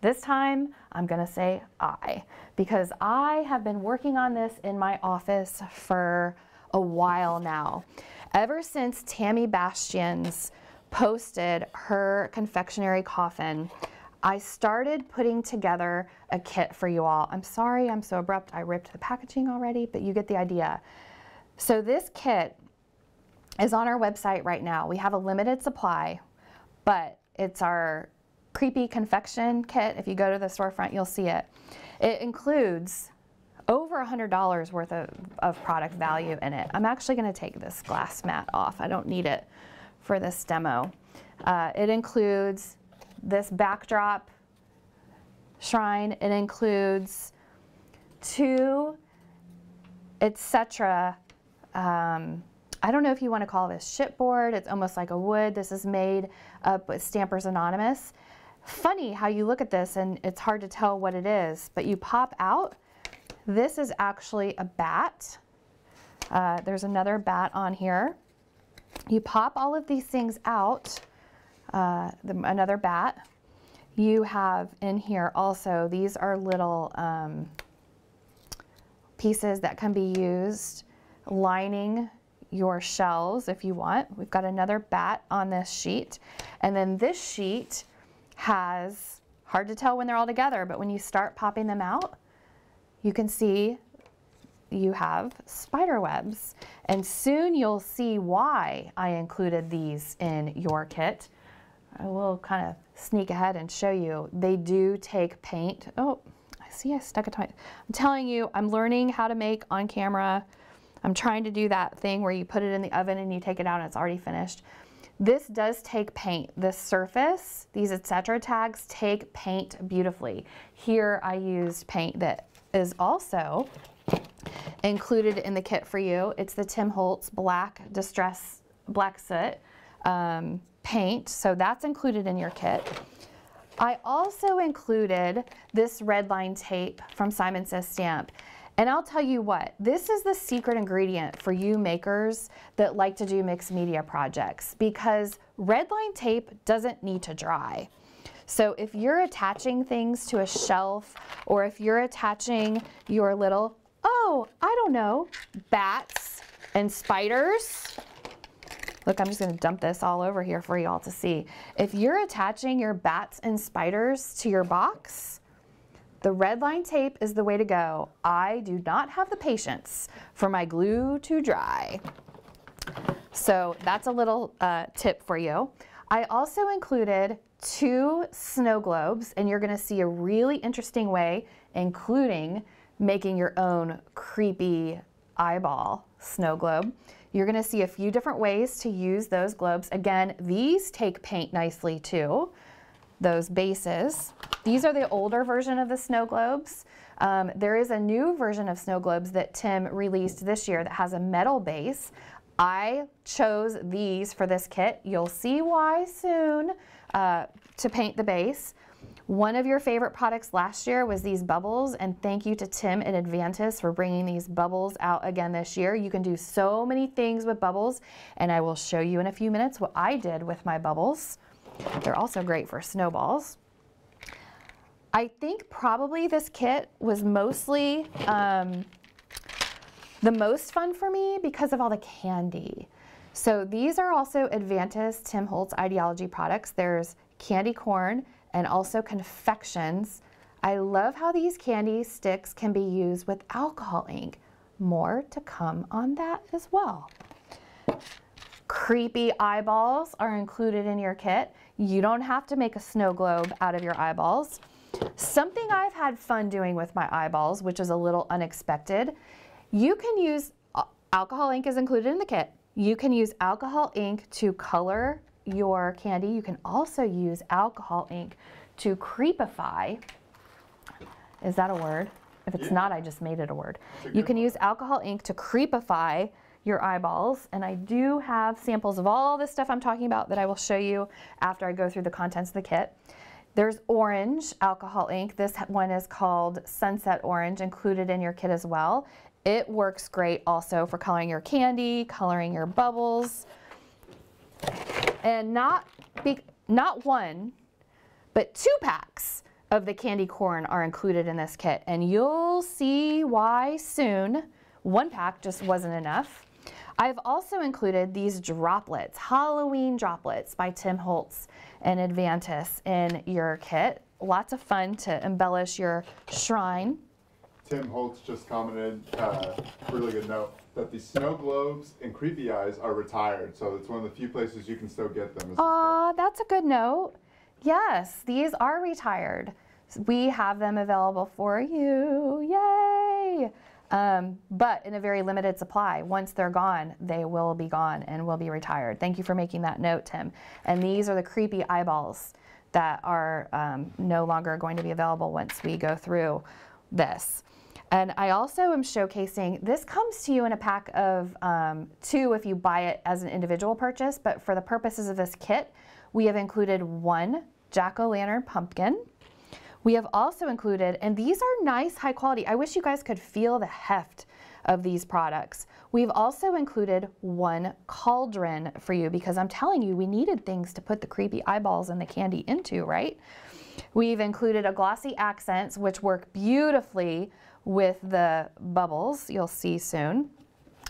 this time I'm going to say I because I have been working on this in my office for a while now. Ever since Tammy Bastian's posted her confectionery coffin. I started putting together a kit for you all. I'm sorry I'm so abrupt. I ripped the packaging already, but you get the idea. So this kit is on our website right now. We have a limited supply, but it's our creepy confection kit. If you go to the storefront, you'll see it. It includes over $100 worth of, of product value in it. I'm actually going to take this glass mat off. I don't need it for this demo. Uh, it includes this backdrop shrine. It includes two, etc. Um, I don't know if you want to call this chipboard. It's almost like a wood. This is made up with Stampers Anonymous. Funny how you look at this and it's hard to tell what it is, but you pop out. This is actually a bat. Uh, there's another bat on here. You pop all of these things out, uh, the, another bat. You have in here also, these are little um, pieces that can be used lining your shells if you want. We've got another bat on this sheet. And then this sheet has, hard to tell when they're all together, but when you start popping them out, you can see you have spider webs. And soon you'll see why I included these in your kit. I will kind of sneak ahead and show you. They do take paint. Oh, I see I stuck to my, I'm telling you, I'm learning how to make on camera. I'm trying to do that thing where you put it in the oven and you take it out and it's already finished. This does take paint. This surface, these etc. tags take paint beautifully. Here I used paint that is also included in the kit for you. It's the Tim Holtz Black Distress Black Soot um, paint, so that's included in your kit. I also included this red line tape from Simon Says Stamp. And I'll tell you what, this is the secret ingredient for you makers that like to do mixed media projects because red line tape doesn't need to dry. So if you're attaching things to a shelf or if you're attaching your little, oh, I don't know, bats and spiders, Look, I'm just gonna dump this all over here for y'all to see. If you're attaching your bats and spiders to your box, the red line tape is the way to go. I do not have the patience for my glue to dry. So that's a little uh, tip for you. I also included two snow globes and you're gonna see a really interesting way, including making your own creepy eyeball snow globe. You're gonna see a few different ways to use those globes. Again, these take paint nicely too those bases. These are the older version of the snow globes. Um, there is a new version of snow globes that Tim released this year that has a metal base. I chose these for this kit. You'll see why soon uh, to paint the base. One of your favorite products last year was these bubbles, and thank you to Tim and Advantus for bringing these bubbles out again this year. You can do so many things with bubbles, and I will show you in a few minutes what I did with my bubbles. They're also great for snowballs. I think probably this kit was mostly um, the most fun for me because of all the candy. So these are also Advantus Tim Holtz Idea-ology products. There's candy corn and also confections. I love how these candy sticks can be used with alcohol ink. More to come on that as well. Creepy eyeballs are included in your kit. You don't have to make a snow globe out of your eyeballs. Something I've had fun doing with my eyeballs, which is a little unexpected, you can use uh, alcohol ink is included in the kit. You can use alcohol ink to color your candy. You can also use alcohol ink to creepify. Is that a word? If it's yeah. not, I just made it a word. A you can one. use alcohol ink to creepify your eyeballs. And I do have samples of all this stuff I'm talking about that I will show you after I go through the contents of the kit. There's orange alcohol ink. This one is called Sunset Orange, included in your kit as well. It works great also for coloring your candy, coloring your bubbles. And not, be, not one, but two packs of the candy corn are included in this kit. And you'll see why soon. One pack just wasn't enough. I've also included these droplets, Halloween droplets by Tim Holtz and Advantus in your kit. Lots of fun to embellish your shrine. Tim Holtz just commented, uh, really good note, that the snow globes and creepy eyes are retired. So it's one of the few places you can still get them. as a Aw, that's a good note. Yes, these are retired. We have them available for you. Yay! Um, but in a very limited supply. Once they're gone, they will be gone and will be retired. Thank you for making that note, Tim. And these are the creepy eyeballs that are um, no longer going to be available once we go through this. And I also am showcasing, this comes to you in a pack of um, two if you buy it as an individual purchase, but for the purposes of this kit, we have included one jack-o'-lantern pumpkin. We have also included, and these are nice, high quality. I wish you guys could feel the heft of these products. We've also included one cauldron for you because I'm telling you, we needed things to put the creepy eyeballs and the candy into, right? We've included a glossy accents, which work beautifully with the bubbles you'll see soon.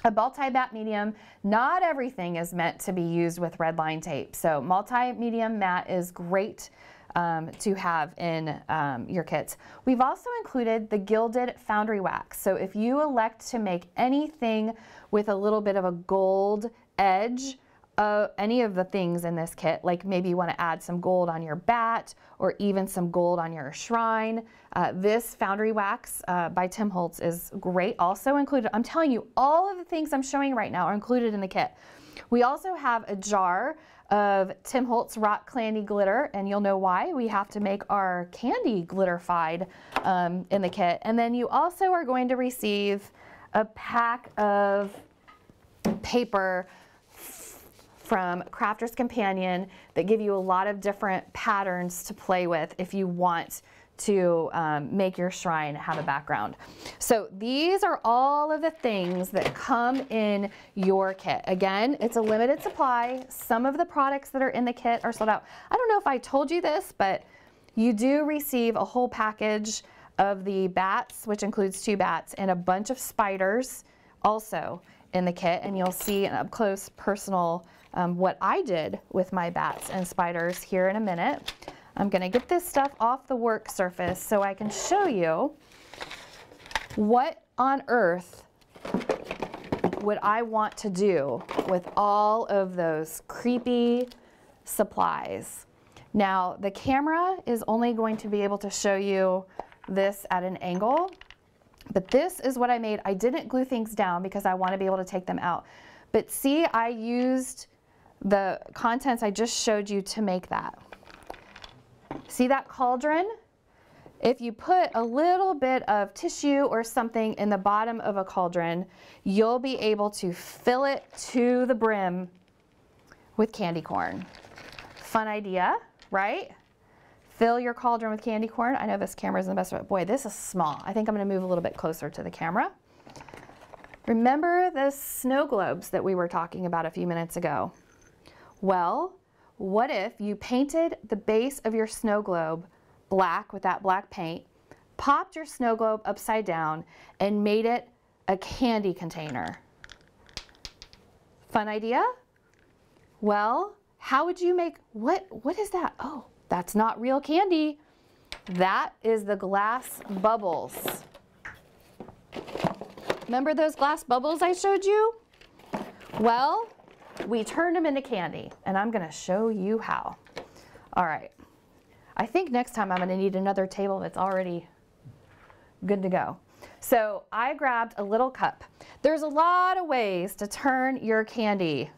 A multi-matte medium, not everything is meant to be used with red line tape. So multi-medium matte is great um, to have in um, your kits. We've also included the gilded foundry wax. So if you elect to make anything with a little bit of a gold edge, uh, any of the things in this kit, like maybe you want to add some gold on your bat or even some gold on your shrine. Uh, this foundry wax uh, by Tim Holtz is great. Also included, I'm telling you, all of the things I'm showing right now are included in the kit. We also have a jar of Tim Holtz Rock Candy Glitter, and you'll know why. We have to make our candy glitterified um, in the kit. And then you also are going to receive a pack of paper from Crafter's Companion that give you a lot of different patterns to play with if you want to um, make your shrine have a background. So these are all of the things that come in your kit. Again, it's a limited supply. Some of the products that are in the kit are sold out. I don't know if I told you this, but you do receive a whole package of the bats, which includes two bats, and a bunch of spiders also in the kit. And you'll see an up close personal um, what I did with my bats and spiders here in a minute. I'm gonna get this stuff off the work surface so I can show you what on earth would I want to do with all of those creepy supplies. Now the camera is only going to be able to show you this at an angle, but this is what I made. I didn't glue things down because I want to be able to take them out. But see, I used the contents I just showed you to make that. See that cauldron? If you put a little bit of tissue or something in the bottom of a cauldron, you'll be able to fill it to the brim with candy corn. Fun idea, right? Fill your cauldron with candy corn. I know this camera isn't the best, but boy, this is small. I think I'm gonna move a little bit closer to the camera. Remember the snow globes that we were talking about a few minutes ago? Well, what if you painted the base of your snow globe black with that black paint, popped your snow globe upside down, and made it a candy container? Fun idea? Well, how would you make, what, what is that? Oh, that's not real candy. That is the glass bubbles. Remember those glass bubbles I showed you? Well, we turned them into candy, and I'm gonna show you how. All right, I think next time I'm gonna need another table that's already good to go. So I grabbed a little cup. There's a lot of ways to turn your candy,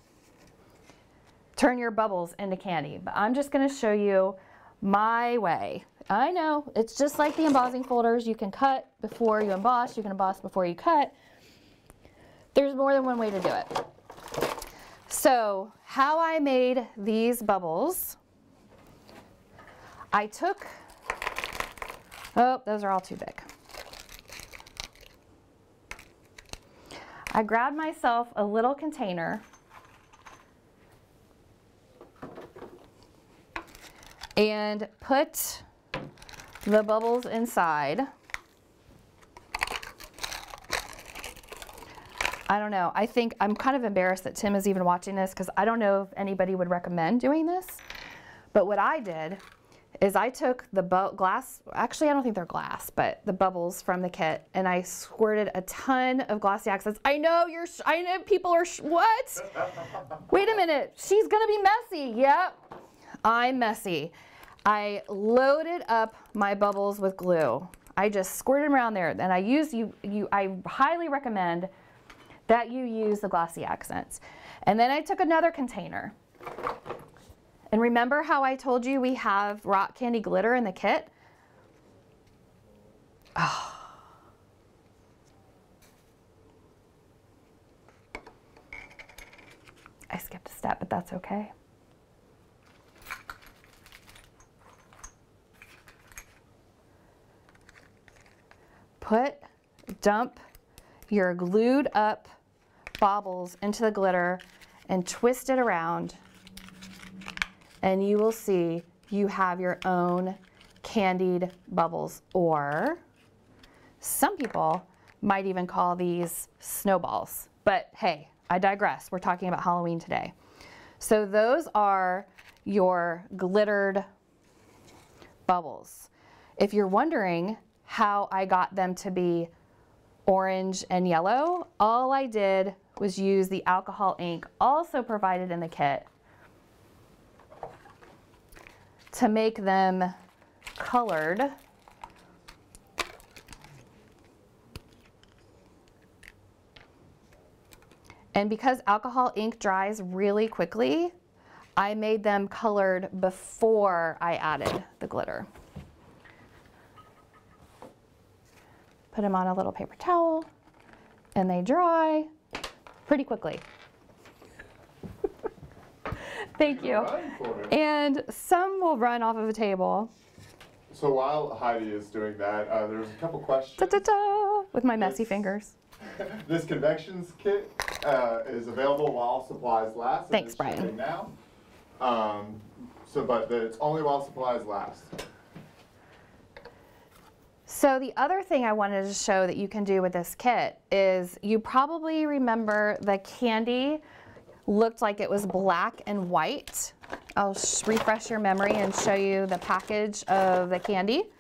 turn your bubbles into candy, but I'm just gonna show you my way. I know, it's just like the embossing folders. You can cut before you emboss, you can emboss before you cut. There's more than one way to do it. So how I made these bubbles, I took, oh, those are all too big. I grabbed myself a little container and put the bubbles inside. I don't know. I think I'm kind of embarrassed that Tim is even watching this because I don't know if anybody would recommend doing this. But what I did is I took the glass, actually I don't think they're glass, but the bubbles from the kit and I squirted a ton of glossy accents. I know you're, I know people are, what? Wait a minute, she's gonna be messy. Yep, I'm messy. I loaded up my bubbles with glue. I just squirted them around there and I use you, you, I highly recommend that you use the glossy accents. And then I took another container and remember how I told you we have rock candy glitter in the kit? Oh. I skipped a step, but that's okay. Put, dump your glued up baubles into the glitter and twist it around and you will see you have your own candied bubbles or some people might even call these snowballs. But hey, I digress. We're talking about Halloween today. So those are your glittered bubbles. If you're wondering how I got them to be orange and yellow, all I did was use the alcohol ink also provided in the kit to make them colored. And because alcohol ink dries really quickly, I made them colored before I added the glitter. Put them on a little paper towel and they dry pretty quickly. Thank you. Run for it. And some will run off of a table. So while Heidi is doing that, uh, there's a couple questions. With my messy Yes. fingers. This confections kit uh, is available while supplies last. Thanks, Brian. Now, um, so but it's only while supplies last. So the other thing I wanted to show that you can do with this kit is you probably remember the candy looked like it was black and white. I'll refresh your memory and show you the package of the candy.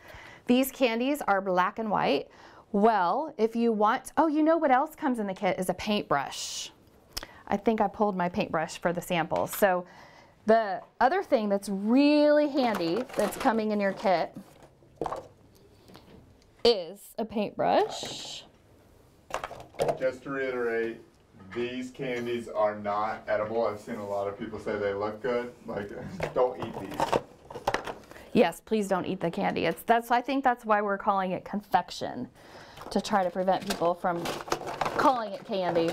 These candies are black and white. Well, if you want, oh, you know what else comes in the kit is a paintbrush. I think I pulled my paintbrush for the sample. So the other thing that's really handy that's coming in your kit is a paintbrush. Just to reiterate, these candies are not edible. I've seen a lot of people say they look good. Like, don't eat these. Yes, please don't eat the candy. It's that's I think that's why we're calling it confection to try to prevent people from calling it candy.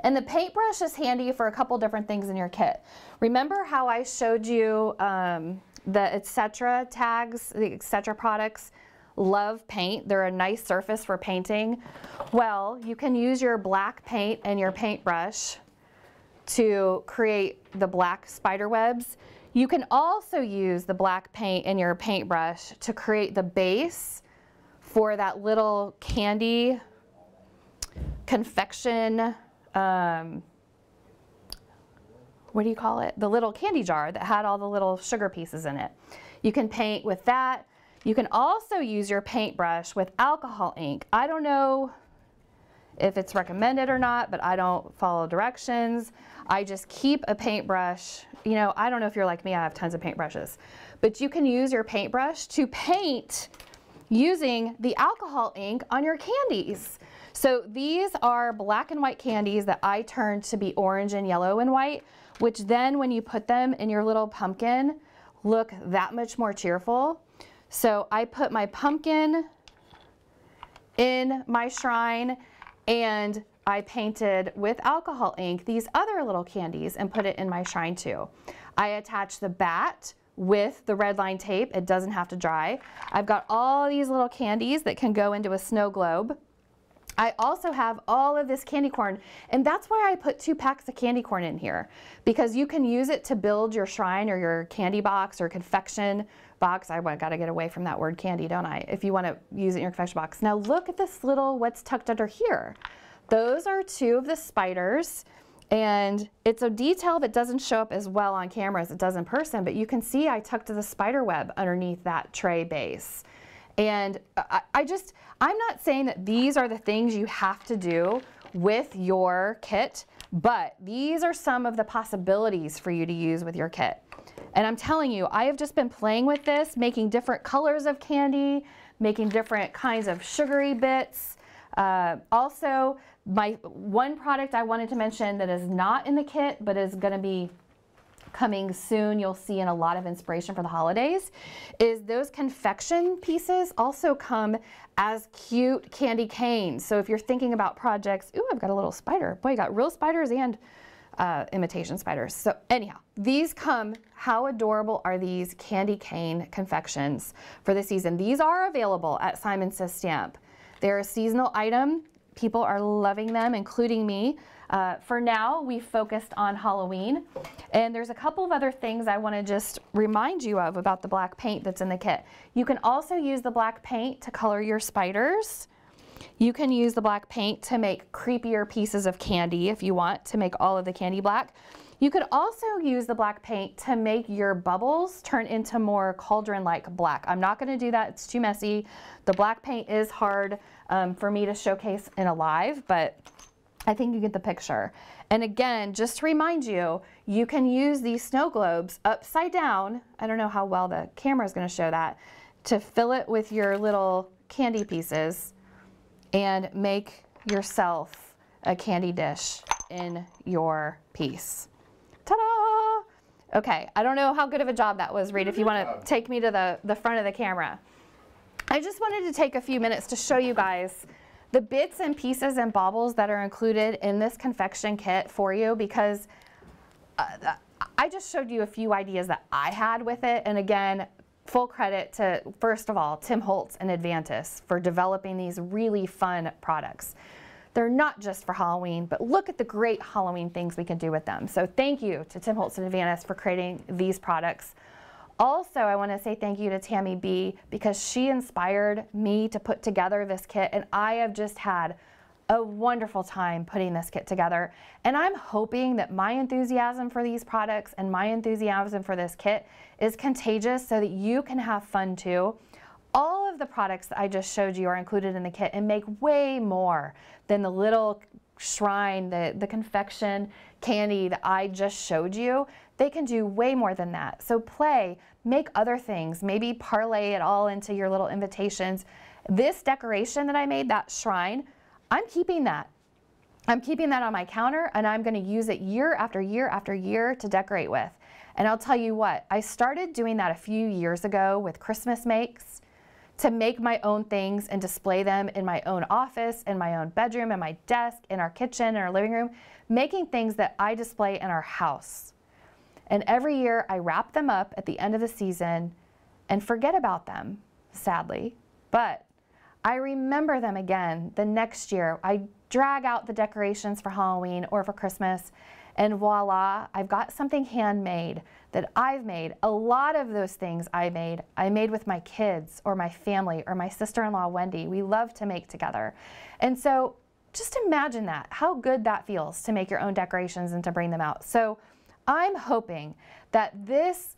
And the paintbrush is handy for a couple different things in your kit. Remember how I showed you um, the etc. tags, the etc. products love paint. They're a nice surface for painting. Well, you can use your black paint and your paintbrush to create the black spider webs. You can also use the black paint in your paintbrush to create the base for that little candy confection, um, what do you call it? The little candy jar that had all the little sugar pieces in it. You can paint with that. You can also use your paintbrush with alcohol ink. I don't know if it's recommended or not, but I don't follow directions. I just keep a paintbrush. You know, I don't know if you're like me, I have tons of paintbrushes. But you can use your paintbrush to paint using the alcohol ink on your candies. So these are black and white candies that I turned to be orange and yellow and white, which then when you put them in your little pumpkin, look that much more cheerful. So I put my pumpkin in my shrine and I painted with alcohol ink these other little candies and put it in my shrine too. I attached the bat with the red line tape. It doesn't have to dry. I've got all these little candies that can go into a snow globe. I also have all of this candy corn, and that's why I put two packs of candy corn in here, because you can use it to build your shrine or your candy box or confection box. I got to get away from that word candy, don't I? If you want to use it in your confection box. Now look at this little, what's tucked under here. those are two of the spiders. And it's a detail that doesn't show up as well on camera as it does in person, but you can see I tucked the spider web underneath that tray base. And I, I just, I'm not saying that these are the things you have to do with your kit, but these are some of the possibilities for you to use with your kit. And I'm telling you, I have just been playing with this, making different colors of candy, making different kinds of sugary bits. Uh, also, my one product I wanted to mention that is not in the kit, but is gonna be coming soon, you'll see in a lot of inspiration for the holidays, is those confection pieces also come as cute candy canes. So if you're thinking about projects, ooh, I've got a little spider. Boy, you got real spiders and uh, imitation spiders. So anyhow, these come, how adorable are these candy cane confections for the season? These are available at Simon Says Stamp. They're a seasonal item. People are loving them, including me. Uh, for now, we focused on Halloween. And there's a couple of other things I want to just remind you of about the black paint that's in the kit. You can also use the black paint to color your spiders. You can use the black paint to make creepier pieces of candy if you want to make all of the candy black. You could also use the black paint to make your bubbles turn into more cauldron-like black. I'm not gonna do that, it's too messy. The black paint is hard um, for me to showcase in a live, but I think you get the picture. And again, just to remind you, you can use these snow globes upside down. I don't know how well the camera is gonna show that, to fill it with your little candy pieces and make yourself a candy dish in your piece. Ta-da! Okay, I don't know how good of a job that was, Reed, if you want to take me to the, the front of the camera. I just wanted to take a few minutes to show you guys the bits and pieces and baubles that are included in this confection kit for you because uh, I just showed you a few ideas that I had with it. And again, full credit to, first of all, Tim Holtz and Advantus for developing these really fun products. They're not just for Halloween, but look at the great Halloween things we can do with them. So thank you to Tim Holtz and Advantus for creating these products. Also, I want to say thank you to Tammy B because she inspired me to put together this kit and I have just had a wonderful time putting this kit together. And I'm hoping that my enthusiasm for these products and my enthusiasm for this kit is contagious so that you can have fun too. All of the products that I just showed you are included in the kit and make way more than the little shrine, the, the confection candy that I just showed you. They can do way more than that. So play, make other things, maybe parlay it all into your little invitations. This decoration that I made, that shrine, I'm keeping that. I'm keeping that on my counter and I'm gonna use it year after year after year to decorate with. And I'll tell you what, I started doing that a few years ago with Christmas makes to make my own things and display them in my own office, in my own bedroom, in my desk, in our kitchen, in our living room, making things that I display in our house. And every year I wrap them up at the end of the season and forget about them, sadly. But I remember them again the next year. I drag out the decorations for Halloween or for Christmas and voila, I've got something handmade that I've made. A lot of those things I made, I made with my kids or my family or my sister-in-law, Wendy. We love to make together. And so just imagine that, how good that feels to make your own decorations and to bring them out. So I'm hoping that this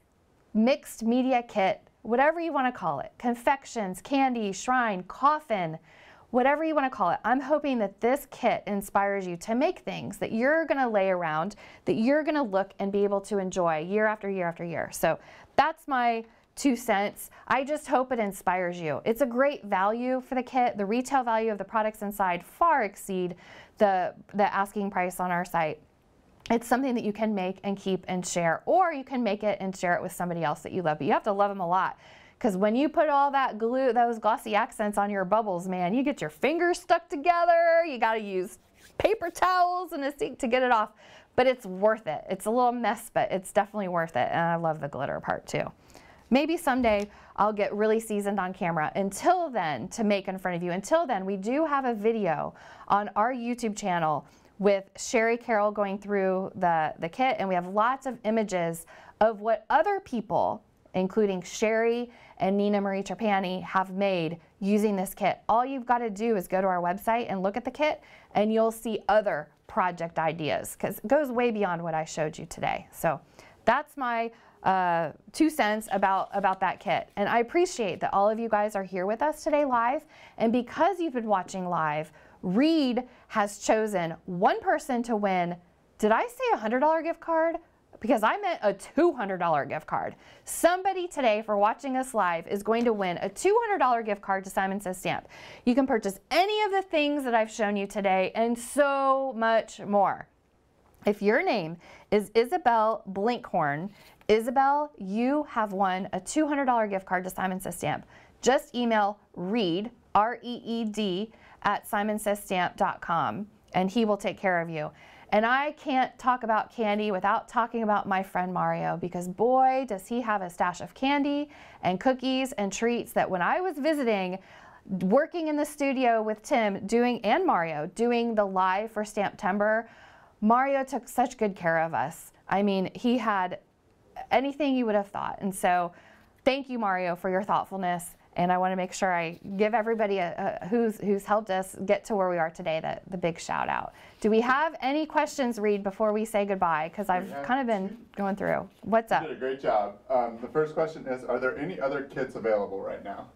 mixed media kit, whatever you want to call it, confections, candy, shrine, coffin, whatever you want to call it, I'm hoping that this kit inspires you to make things that you're going to lay around, that you're going to look and be able to enjoy year after year after year. So that's my two cents. I just hope it inspires you. It's a great value for the kit. The retail value of the products inside far exceed the, the asking price on our site. It's something that you can make and keep and share, or you can make it and share it with somebody else that you love, but you have to love them a lot because when you put all that glue, those glossy accents on your bubbles, man, you get your fingers stuck together. You got to use paper towels and a sink to get it off. But it's worth it. It's a little mess, but it's definitely worth it. And I love the glitter part too. Maybe someday I'll get really seasoned on camera. Until then, to make in front of you. Until then, we do have a video on our YouTube channel with Sherry Carroll going through the, the kit, and we have lots of images of what other people, including Sherry and Nina Marie Trapani have made using this kit. All you've got to do is go to our website and look at the kit and you'll see other project ideas because it goes way beyond what I showed you today. So that's my uh, two cents about, about that kit. And I appreciate that all of you guys are here with us today live. And because you've been watching live, Reed has chosen one person to win. Did I say a $100 gift card? Because I meant a $200 gift card. Somebody today for watching us live is going to win a $200 gift card to Simon Says Stamp. You can purchase any of the things that I've shown you today and so much more. If your name is Isabelle Blinkhorn, Isabelle, you have won a $200 gift card to Simon Says Stamp. Just email reed, R-E-E-D, at simonsaysstamp.com and he will take care of you. And I can't talk about candy without talking about my friend Mario because boy, does he have a stash of candy and cookies and treats that when I was visiting, working in the studio with Tim doing and Mario doing the live for Stamptember, Mario took such good care of us. I mean, he had anything you would have thought. And so thank you, Mario, for your thoughtfulness and I want to make sure I give everybody a, a, who's, who's helped us get to where we are today the, the big shout out. Do we have any questions, Reed, before we say goodbye? Because I've kind of been going through. What's up? You did a great job. Um, the first question is, are there any other kits available right now?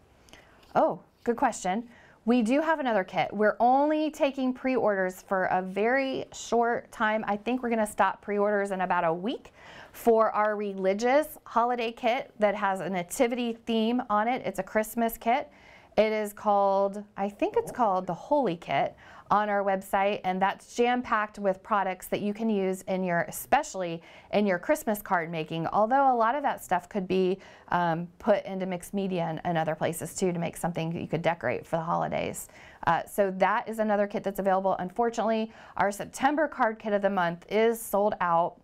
Oh, good question. We do have another kit. We're only taking pre-orders for a very short time. I think we're going to stop pre-orders in about a week for our religious holiday kit that has a nativity theme on it. It's a Christmas kit. It is called, I think it's called the Holy Kit on our website, and that's jam-packed with products that you can use in your, especially in your Christmas card making, although a lot of that stuff could be um, put into mixed media and, and, other places too to make something you could decorate for the holidays. Uh, so that is another kit that's available. Unfortunately, our September card kit of the month is sold out.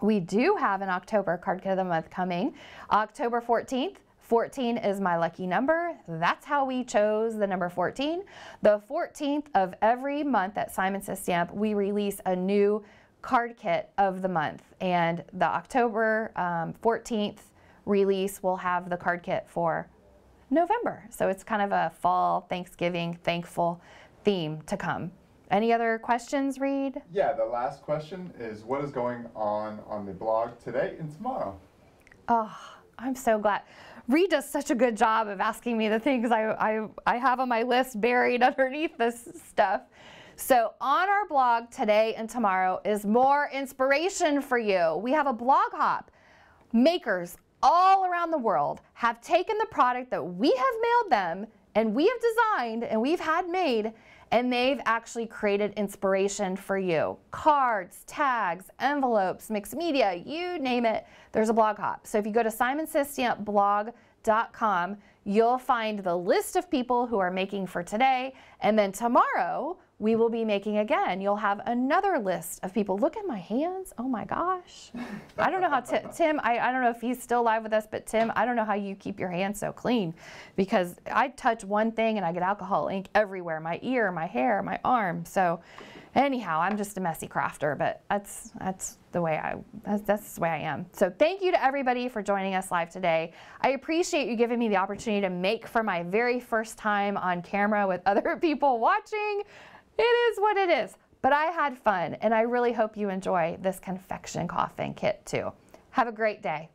We do have an October card kit of the month coming. October 14th, 14 is my lucky number. That's how we chose the number 14. The 14th of every month at Simon Says Stamp, we release a new card kit of the month. And the October um, 14th release will have the card kit for November. So it's kind of a fall, Thanksgiving, thankful theme to come. Any other questions, Reed? Yeah, the last question is what is going on on the blog today and tomorrow? Oh, I'm so glad. Reed does such a good job of asking me the things I, I, I have on my list buried underneath this stuff. So on our blog today and tomorrow is more inspiration for you. We have a blog hop. Makers all around the world have taken the product that we have mailed them and we have designed and we've had made and they've actually created inspiration for you. Cards, tags, envelopes, mixed media, you name it, there's a blog hop. So if you go to simonsaysstampblog.com, you'll find the list of people who are making for today, and then tomorrow, we will be making again. You'll have another list of people. Look at my hands. Oh my gosh. I don't know how Tim, Tim I, I don't know if he's still live with us, but Tim, I don't know how you keep your hands so clean because I touch one thing and I get alcohol ink everywhere, my ear, my hair, my arm. So anyhow, I'm just a messy crafter, but that's, that's the way I, that's, that's the way I am. So thank you to everybody for joining us live today. I appreciate you giving me the opportunity to make for my very first time on camera with other people watching. It is what it is. But I had fun, and I really hope you enjoy this confection coffin kit too. Have a great day.